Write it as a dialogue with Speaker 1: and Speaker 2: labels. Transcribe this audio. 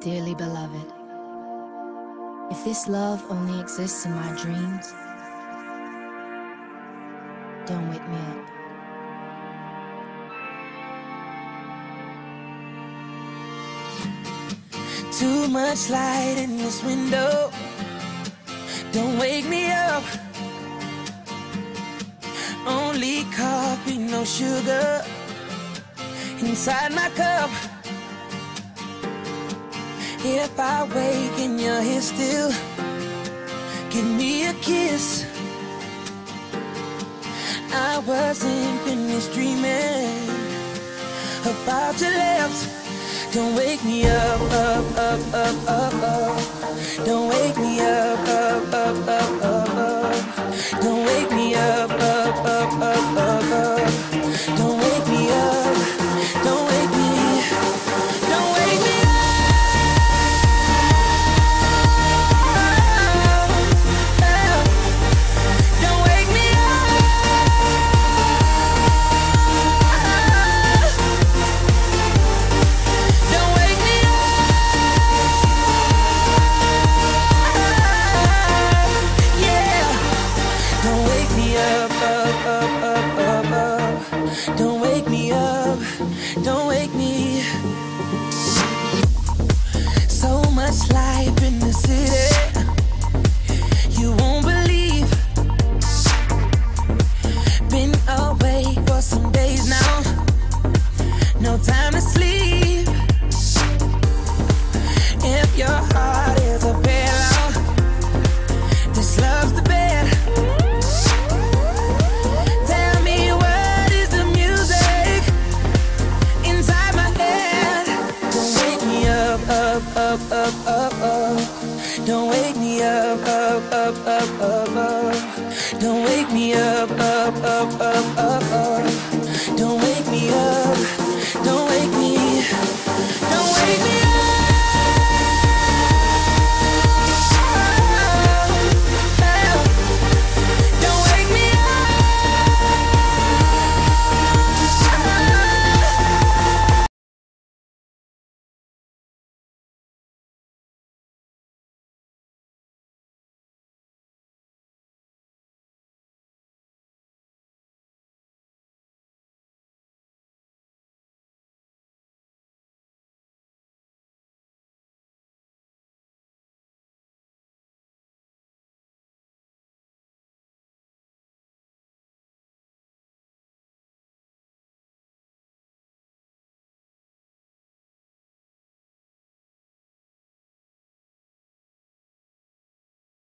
Speaker 1: Dearly beloved, if this love only exists in my dreams, don't wake me up.
Speaker 2: Too much light in this window. Don't wake me up. Only coffee, no sugar inside my cup. If I wake and you're here still, give me a kiss. I wasn't finished dreaming about your lips. Don't wake me up, up, up, up, up, up. Don't wake me up, up, up, up, Don't wake me up, up, up, up, up. Don't wake me up, up, up, up, up, up. Don't wake me up, up, up.